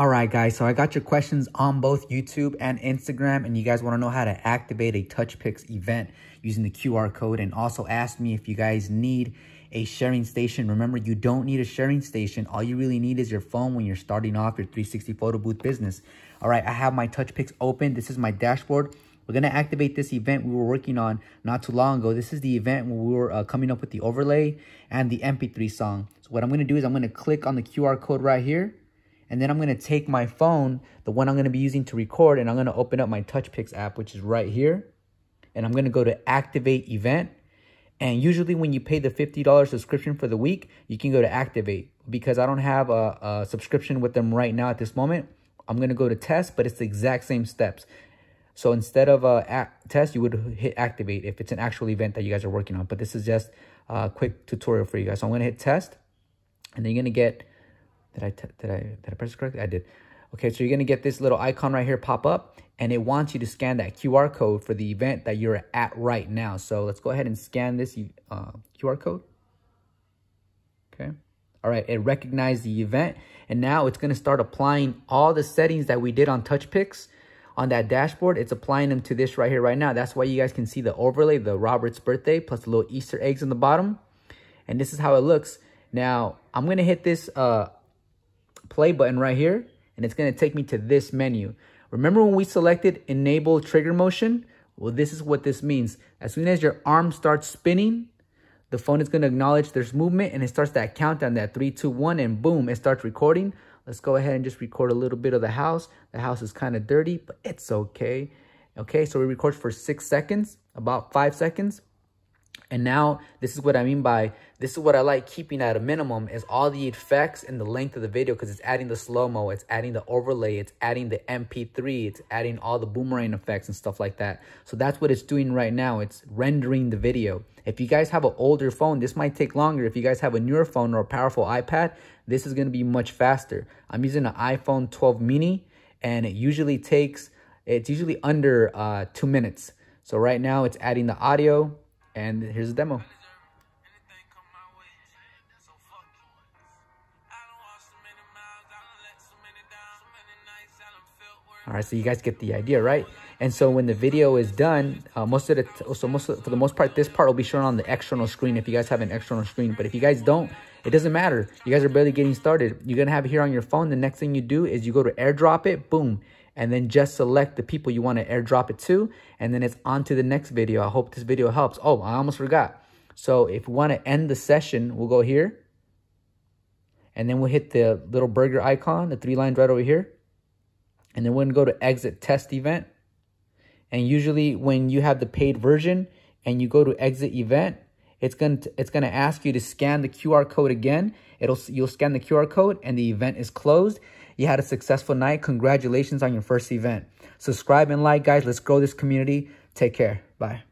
All right, guys, so I got your questions on both YouTube and Instagram, and you guys want to know how to activate a TouchPix event using the QR code, and also ask me if you guys need a sharing station. Remember, you don't need a sharing station. All you really need is your phone when you're starting off your 360 photo booth business. All right, I have my TouchPix open. This is my dashboard. We're going to activate this event we were working on not too long ago. This is the event where we were uh, coming up with the overlay and the MP3 song. So what I'm going to do is I'm going to click on the QR code right here and then I'm going to take my phone, the one I'm going to be using to record, and I'm going to open up my TouchPix app, which is right here. And I'm going to go to Activate Event. And usually when you pay the $50 subscription for the week, you can go to Activate. Because I don't have a, a subscription with them right now at this moment, I'm going to go to Test, but it's the exact same steps. So instead of a test, you would hit Activate if it's an actual event that you guys are working on. But this is just a quick tutorial for you guys. So I'm going to hit Test. And then you're going to get did I, did I, did I press it correctly? I did. Okay, so you're gonna get this little icon right here pop up and it wants you to scan that QR code for the event that you're at right now. So let's go ahead and scan this uh, QR code. Okay. All right, it recognized the event and now it's gonna start applying all the settings that we did on TouchPix on that dashboard. It's applying them to this right here right now. That's why you guys can see the overlay, the Robert's birthday, plus the little Easter eggs on the bottom. And this is how it looks. Now, I'm gonna hit this uh, play button right here, and it's going to take me to this menu. Remember when we selected enable trigger motion? Well, this is what this means. As soon as your arm starts spinning, the phone is going to acknowledge there's movement and it starts that countdown, that three, two, one, and boom, it starts recording. Let's go ahead and just record a little bit of the house. The house is kind of dirty, but it's okay. Okay, so we record for six seconds, about five seconds. And now this is what I mean by this is what I like keeping at a minimum is all the effects and the length of the video because it's adding the slow-mo, it's adding the overlay, it's adding the MP3, it's adding all the boomerang effects and stuff like that. So that's what it's doing right now. It's rendering the video. If you guys have an older phone, this might take longer. If you guys have a newer phone or a powerful iPad, this is going to be much faster. I'm using an iPhone 12 mini and it usually takes, it's usually under uh, two minutes. So right now it's adding the audio, and here's a demo. All right, so you guys get the idea, right? And so when the video is done, uh, most of the so most of, for the most part, this part will be shown on the external screen if you guys have an external screen. But if you guys don't, it doesn't matter. You guys are barely getting started. You're gonna have it here on your phone. The next thing you do is you go to AirDrop it, boom, and then just select the people you want to airdrop it to and then it's on to the next video. I hope this video helps. Oh, I almost forgot. So if we want to end the session, we'll go here and then we'll hit the little burger icon, the three lines right over here. And then we're going to go to exit test event. And usually when you have the paid version and you go to exit event, it's going to it's going to ask you to scan the QR code again. It'll you'll scan the QR code and the event is closed. You had a successful night. Congratulations on your first event. Subscribe and like, guys. Let's grow this community. Take care. Bye.